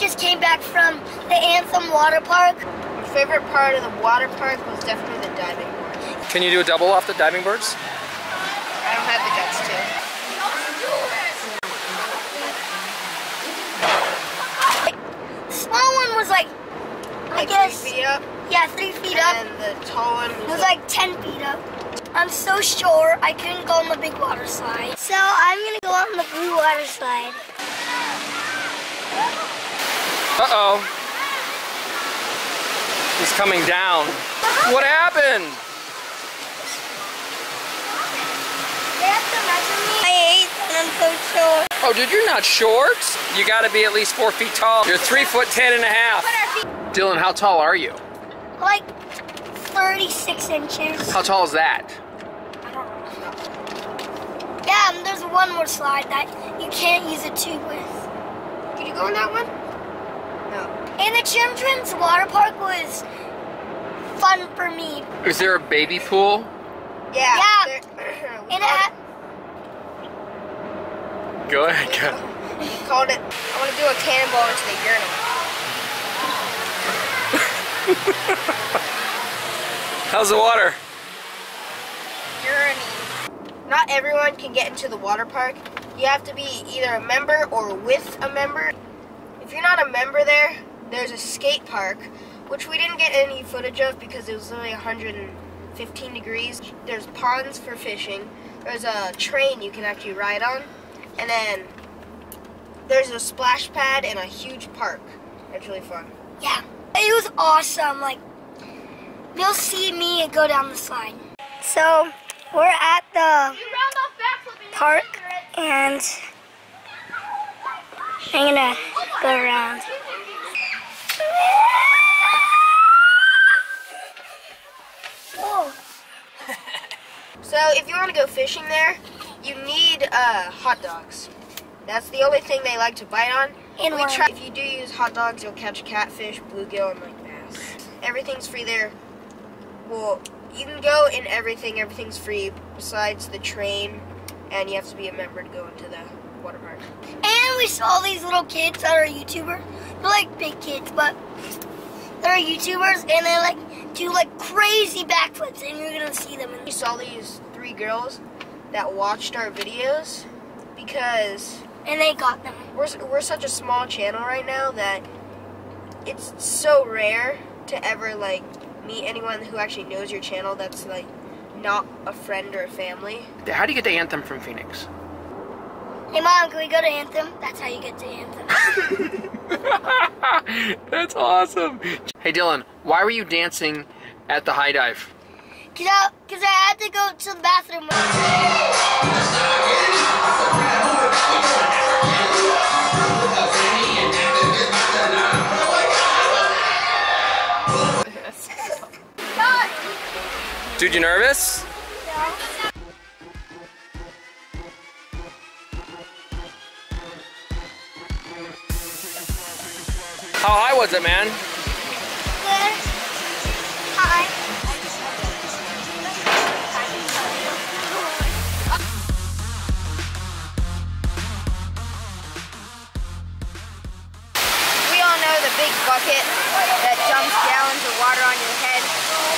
Jayden, and we just came back from the Anthem Water Park. My favorite part of the water park was definitely the diving board. Can you do a double off the diving boards? I don't have the guts to. The small one was like, I guess, three feet up, yeah, three feet up. and the tall one It was, was like 10 feet up. I'm so sure I couldn't go on the big water slide. So I'm gonna go on the blue water slide. Uh-oh. He's coming down. What happened? They have to measure me. I ate and I'm so short. Oh, dude, you're not short. You gotta be at least four feet tall. You're three foot ten and a half. Dylan, how tall are you? Like 36 inches. How tall is that? Yeah, and there's one more slide that you can't use a tube with. Can you go on that one? No. And the children's water park was fun for me. Is there a baby pool? Yeah. Yeah. there- And it had, Go ahead, go. We called it, I want to do a cannonball into the urinal. How's the water? Urinating. Not everyone can get into the water park. You have to be either a member or with a member. If you're not a member there, there's a skate park, which we didn't get any footage of because it was only 115 degrees. There's ponds for fishing. There's a train you can actually ride on. And then there's a splash pad and a huge park. It's really fun. yeah, it was awesome. Like, you'll see me go down the slide. So, we're at the park and I'm gonna go around. So if you want to go fishing there, you need uh, hot dogs. That's the only thing they like to bite on. And we try. If you do use hot dogs, you'll catch catfish, bluegill, and like bass. Everything's free there. Well, you can go in everything. Everything's free besides the train, and you have to be a member to go into the water park. And we saw these little kids that are YouTubers. They're like big kids, but they're YouTubers and they like do like crazy backflips and you're gonna see them. We saw these three girls that watched our videos because and they got them. we're, we're such a small channel right now that it's so rare to ever like meet anyone who actually knows your channel that's like not a friend or a family. How do you get to Anthem from Phoenix? Hey mom, can we go to Anthem? That's how you get to Anthem. That's awesome. Hey, Dylan, why were you dancing at the high dive? Cause I, cause I had to go to the bathroom. Dude, you nervous? How high was it, man? We all know the big bucket that dumps gallons of water on your head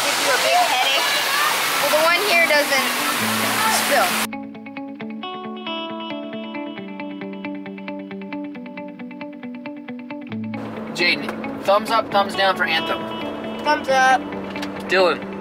gives you a big headache. Well, the one here doesn't spill. Jayden, thumbs up, thumbs down for Anthem. Thumbs up. Dylan,